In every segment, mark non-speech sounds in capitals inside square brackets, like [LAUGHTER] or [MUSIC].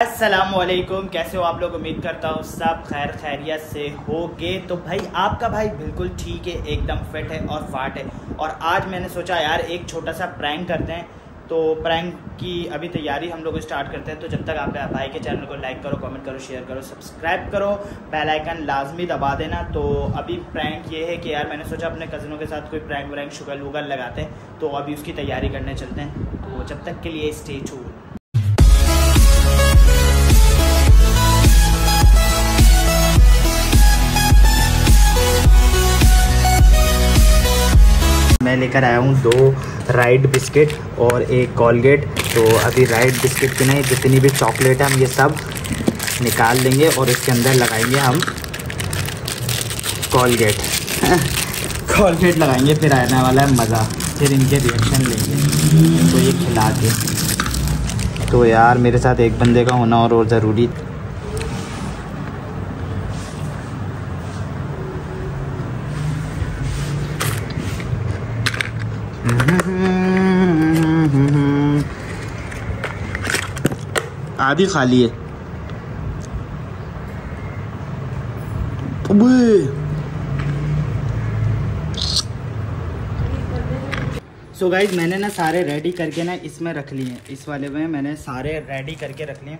असलकुम कैसे हो आप लोग? उम्मीद करता हूँ सब खैर खैरियत से होगे। तो भाई, आपका भाई बिल्कुल ठीक है, एकदम फिट है और फाट है। और आज मैंने सोचा यार, एक छोटा सा प्रैंक करते हैं। तो प्रैंक की अभी तैयारी हम लोग स्टार्ट करते हैं। तो जब तक आप भाई के चैनल को लाइक करो कमेंट करो शेयर करो सब्सक्राइब करो बेल आइकन लाजमी दबा देना। तो अभी प्रैंक ये है कि यार, मैंने सोचा अपने कज़नों के साथ कोई प्रैंक व्रैंक शुगर वुगर लगाते हैं। तो अभी उसकी तैयारी करने चलते हैं। तो जब तक के लिए स्टे छू मैं लेकर आया हूँ दो राइट बिस्किट और एक कॉलगेट। तो अभी राइट बिस्किट की नहीं जितनी भी चॉकलेट है हम ये सब निकाल लेंगे और इसके अंदर लगाएँगे हम कॉलगेट। [LAUGHS] कॉलगेट लगाएँगे फिर आने वाला है मज़ा। फिर इनके रिएक्शन लेंगे। तो ये खिला के। तो यार मेरे साथ एक बंदे का होना और, और ज़रूरी [LAUGHS] आधी खाली है। सो so गाइज़ मैंने ना सारे रेडी करके ना इसमें रख लिए हैं। इस वाले में मैंने सारे रेडी करके रख लिए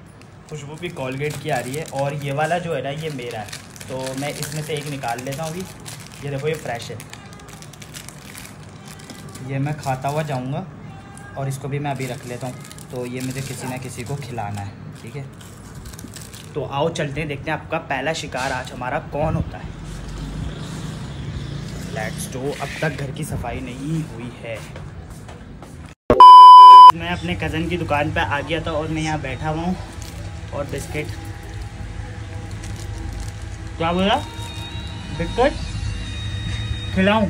खुशबू भी कॉलगेट की आ रही है और ये वाला जो है ना, ये मेरा है। तो मैं इसमें से एक निकाल लेता हूँ अभी। ये देखो, ये फ्रेश है। ये मैं खाता हुआ जाऊँगा और इसको भी मैं अभी रख लेता हूँ। तो ये मुझे किसी ना किसी को खिलाना है, ठीक है? तो आओ चलते हैं, देखते हैं आपका पहला शिकार आज हमारा कौन होता है। लेट्स डो अब तक घर की सफ़ाई नहीं हुई है। मैं अपने कज़न की दुकान पर आ गया था और मैं यहाँ बैठा हुआ हूँ। और बिस्किट। क्या बोला? बिस्किट? खिलाऊं?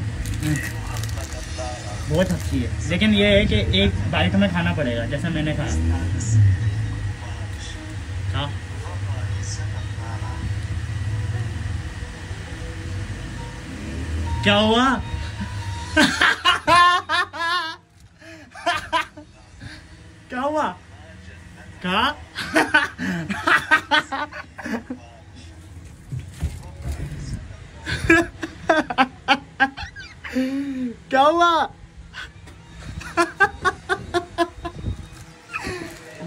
बहुत अच्छी है। लेकिन ये है कि एक बाइट में खाना पड़ेगा, जैसा मैंने खाया हाँ। क्या हुआ? क्या हुआ? क्या क्या हुआ?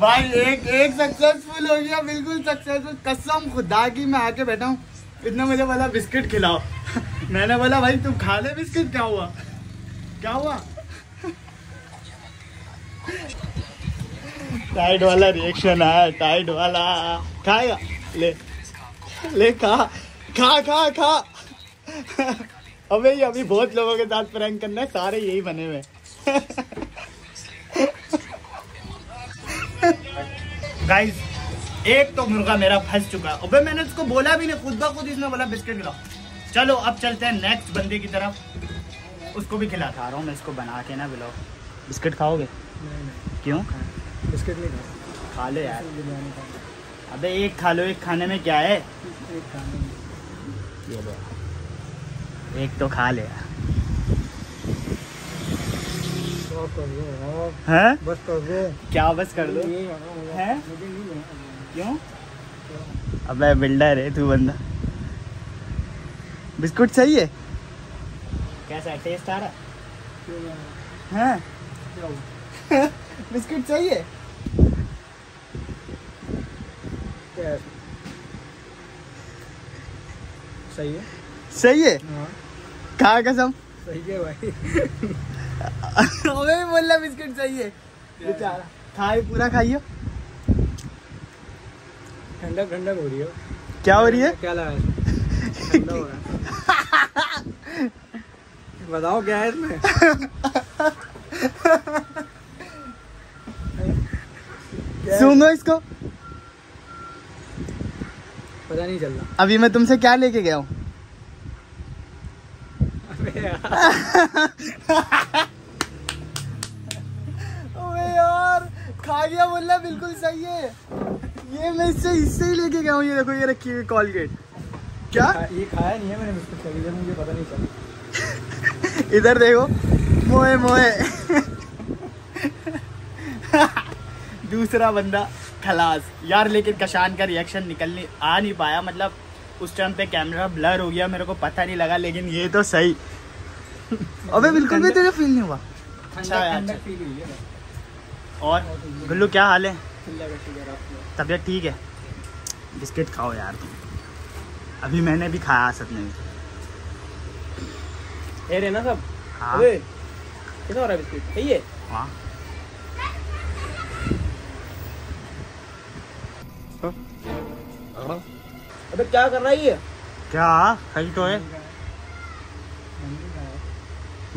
भाई, एक एक सक्सेसफुल हो गया, बिल्कुल सक्सेसफुल कसम खुदा की मैं आके बैठा हूँ। इतना मुझे बोला, बिस्किट खिलाओ। [LAUGHS] मैंने बोला, भाई, तुम खा ले बिस्किट, क्या हुआ? क्या हुआ? टाइट वाला रिएक्शन है टाइट वाला। खाएगा ले ले, खा खा खा खा। [LAUGHS] अबे, ये अभी बहुत लोगों के साथ प्रैंक करना है, सारे यही बने हुए [LAUGHS] गाइस एक तो मुर्गा मेरा फंस चुका है। अबे मैंने उसको बोला भी नहीं खुद ब खुद इसने बोला बिस्किट खिलाओ। चलो अब चलते हैं नेक्स्ट बंदे की तरफ़। उसको भी खिला। खा रहा हूँ मैं इसको बना के ना बिलाओ। बिस्किट खाओगे? क्यों? बिस्किट नहीं खा खा ले यार। अबे एक खा लो एक खाने में क्या है? एक खाने में। ये लो। एक तो खा ले यार कर दो यार हैं? बस कर दो। क्या बस कर दो? हैं? क्यों? अबे बिल्डर है तू बंदा। बिस्कुट सही है कैसा टेस्ट आ रहा? है? [LAUGHS] बिस्कुट सही है सही है? सही है? हाँ। खा कसम? सही है भाई। [LAUGHS] अबे भी बोल रहा बिस्कुट बेचारा। खाए पूरा खाइयो ठंडक ठंडक हो रही है। क्या हो रही है? क्या लगा हो रहा है। बताओ क्या है इसमें? सूंघो इसको। पता नहीं चल रहा। अभी मैं तुमसे क्या लेके गया हूँ [LAUGHS] अबे यार अबे यार गया बोल रहा बिल्कुल सही है। ये मैं इससे इससे ही लेके गया हूँ ये देखो ये रखी हुई कॉलगेट क्या? ये खाया नहीं है मैंने बिस्कुट मुझे पता नहीं चला। [LAUGHS] इधर देखो मोए मोए। दूसरा बंदा खलास। यार लेकिन कशान का रिएक्शन निकलने आ नहीं पाया। मतलब उस टाइम पे कैमरा ब्लर हो गया मेरे को पता नहीं लगा लेकिन ये तो सही। [LAUGHS] अबे बिल्कुल भी तुझे फील नहीं हुआ। अच्छा और गुल्लू क्या हाल है? तबीयत ठीक है? बिस्किट खाओ यार तुम। अभी मैंने भी खाया असद ने भी रे ना सब? हाँ। अबे कैसा हो रहा है बिस्किट? सही है? हाँ। अबे क्या कर रहा है ये? क्या? सही तो है।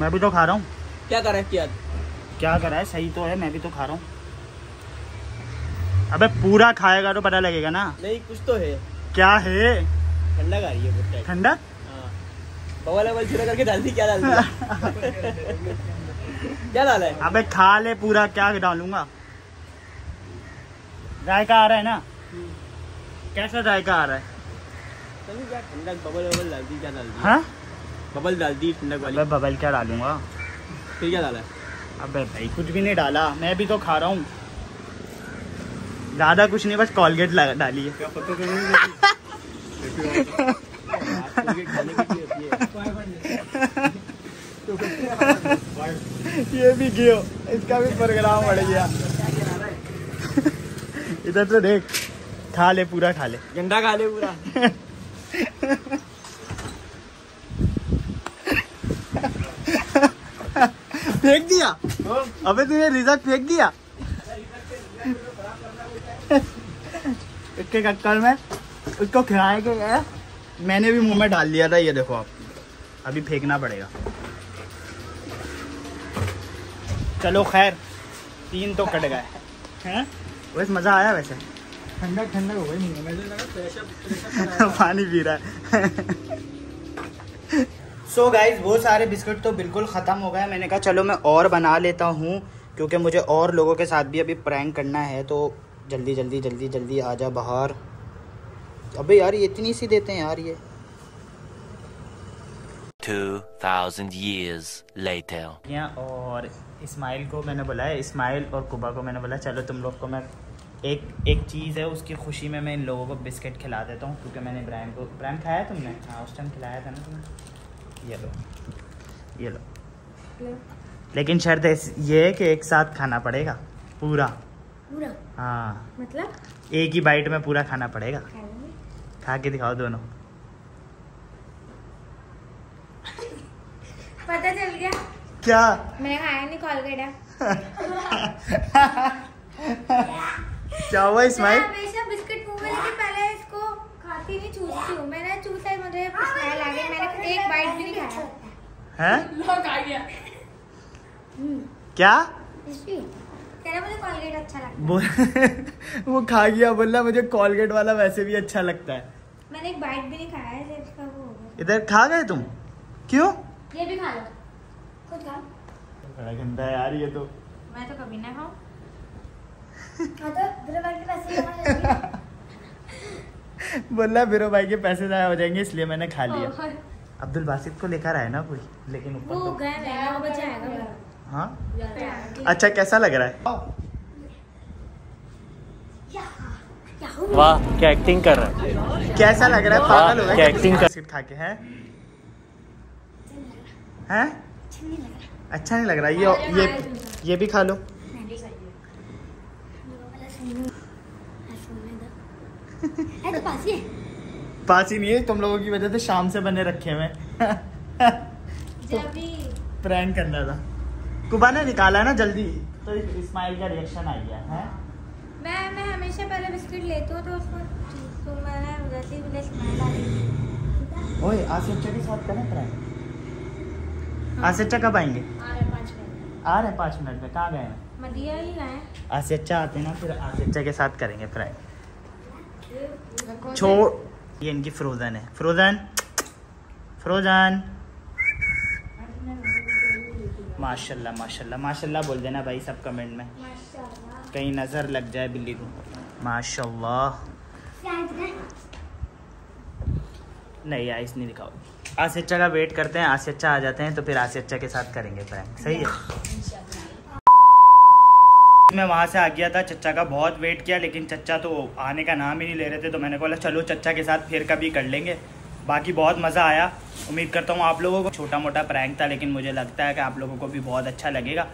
मैं भी तो खा रहा हूँ। क्या कर रहा है किया क्या करा है? सही तो है मैं भी तो खा रहा हूँ। अबे पूरा खाएगा तो पता लगेगा ना। नहीं कुछ तो है। क्या है? ठंडा खा रही है ठंडा हाँ। बवाल बवाल छिड़ा करके डाल दी क्या डाल दिया? [LAUGHS] क्या डाला है? अबे खा ले पूरा क्या डालूँगा? जायका आ रहा है ना? कैसा जायका आ रहा है? क्या बबल बबल डाल दी क्या डाल दी? हाँ? बबल डाल दी ठंडक वाली। बबल क्या डालूँगा? फिर क्या डाला है? अबे भाई कुछ भी नहीं डाला। मैं भी तो खा रहा हूँ। ज़्यादा कुछ नहीं बस कॉलगेट डाली है। है ये भी गियो। इसका भी प्रोग्राम बढ़ गया। इधर तो देख खा ले पूरा खा ले। गंडा खा ले पूरा। [LAUGHS] फेंक दिया? अबे तूने रिज़ल्ट फेंक दिया? इसके चक्कर में उसको खिलाए के गया मैंने भी मुँह में डाल दिया था ये देखो आप। अभी फेंकना पड़ेगा। चलो खैर तीन तो कट गए। हैं? वैसे मज़ा आया वैसे। ठंडक ठंडक हो गई मुँह में। [LAUGHS] पानी पी रहा है। सो so गाइज़ वो सारे बिस्किट तो बिल्कुल ख़त्म हो गए। मैंने कहा चलो मैं और बना लेता हूँ क्योंकि मुझे और लोगों के साथ भी अभी प्रैंक करना है तो जल्दी जल्दी जल्दी जल्दी आ जा बाहर। अबे यार ये इतनी सी देते हैं यार ये। 2,000 years later. और इस्माइल को मैंने बुलाया इस्माइल और कुबा को मैंने बोला चलो तुम लोग को मैं एक एक चीज़ है उसकी खुशी में मैं इन लोगों को बिस्किट खिला देता हूँ क्योंकि मैंने इब्राहिम को इब्राहिम खाया तुमने? हाँ उस टाइम खिलाया था ना तुमने ये लो। ये लो। लेकिन शर्त ये है कि एक साथ खाना पड़ेगा पूरा। पूरा? हाँ। मतलब? एक ही बाइट में पूरा खाना पड़ेगा। खा के दिखाओ दोनों। [LAUGHS] पता चल गया। क्या? मैंने खाया नहीं कॉलगेट है [LAUGHS] क्या हुआ इस्माइल? मैं हमेशा बिस्किट मुँह में लेके पहले इसको खाती नहीं चूसती हूँ। मैंने चूसा है मुझे स्मेल आ गई मैंने एक बाइट भी नहीं खाया हैं? क्या? इसलिए कह रहा मुझे अच्छा वो [LAUGHS] वो खा गया बोला मुझे कॉलगेट वाला वैसे भी अच्छा लगता है। मैंने एक बाइट भी नहीं खाया है वो इधर खा गए तुम? क्यों? ये भी खा लो। खुद खा। बड़ा गंदा है यार ये तो। मैं तो कभी ना खाऊं। [LAUGHS] हाँ तो। बोला बिरो भाई के पैसे जाया हो जाएँगे इसलिए मैंने खा लिया और अब्दुल बासित को लेकर आए ना कोई? लेकिन ऊपर वो तो गए वो बचा है। हाँ? अच्छा कैसा लग रहा है? वाह क्या एक्टिंग कर रहा है? कैसा लग रहा है? पागल हो गए क्या acting कर- खा के हैं। हैं? अच्छा नहीं लग रहा। ये ये ये भी खा लो। है तो पास ही है ही नहीं है तुम लोगों की वजह से शाम से बने रखे हुए [LAUGHS] भी। प्रैंक करना था। कुबा ने निकाला है ना जल्दी तो इस्माइल का रिएक्शन आ गया है? मैं मैं हमेशा पहले बिस्किट लेती हूँ तो उसको तो मैंने ही मुझे स्मेल आ रही ओए आसिफ के साथ करें प्रैंक आसिफ कब आएँगे? आ रहे पाँच मिनट। आ रहे हैं पाँच मिनट में कहाँ गए हैं? मदिया ही गए आसिफ आते हैं ना फिर आसिफ के साथ करेंगे प्रैंक छोड़ ये इनकी फ्रोजन है। फ्रोजन? फ्रोजन। माशाल्लाह माशाल्लाह माशाल्लाह बोल देना भाई सब कमेंट में। कहीं नज़र लग जाए बिल्ली को। माशाल्लाह। नहीं आइस नहीं दिखाओ। आसिचा का वेट करते हैं आसिचा आ जाते हैं तो फिर आसिचा के साथ करेंगे प्रैंक सही है? मैं वहाँ से आ गया था, चच्चा का बहुत वेट किया, लेकिन चच्चा तो आने का नाम ही नहीं ले रहे थे तो मैंने बोला, चलो चच्चा के साथ फिर कभी कर लेंगे। बाकी बहुत मज़ा आया। उम्मीद करता हूँ आप लोगों को छोटा मोटा प्रैंक था, लेकिन मुझे लगता है कि आप लोगों को भी बहुत अच्छा लगेगा।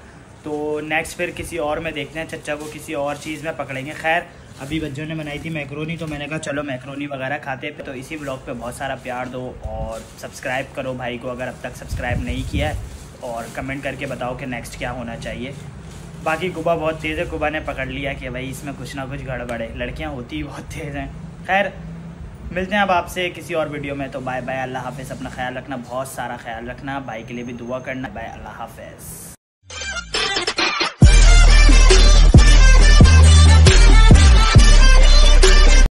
तो नेक्स्ट फिर किसी और में देखते हैं, चच्चा को किसी और चीज़ में पकड़ेंगे। खैर, अभी बच्चों ने बनाई थी मैक्रोनी तो मैंने कहा, चलो मैक्रोनी वगैरह खाते तो इसी ब्लॉग पे बहुत सारा प्यार दो और सब्सक्राइब करो भाई को, अगर अब तक सब्सक्राइब नहीं किया है, और कमेंट करके बताओ कि नेक्स्ट क्या होना चाहिए। बाकी गुबा बहुत तेज़ है गुबा ने पकड़ लिया कि भाई इसमें कुछ ना कुछ गड़बड़ है। लड़कियाँ होती ही बहुत तेज़ हैं। खैर, मिलते हैं अब आपसे किसी और वीडियो में तो बाय बाय अल्लाह हाफिज़। अपना ख्याल रखना, बहुत सारा ख्याल रखना। भाई के लिए भी दुआ करना। बाय अल्लाह हाफिज़।